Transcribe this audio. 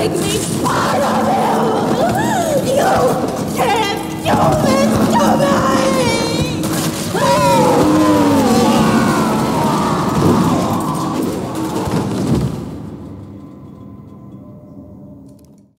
Take me.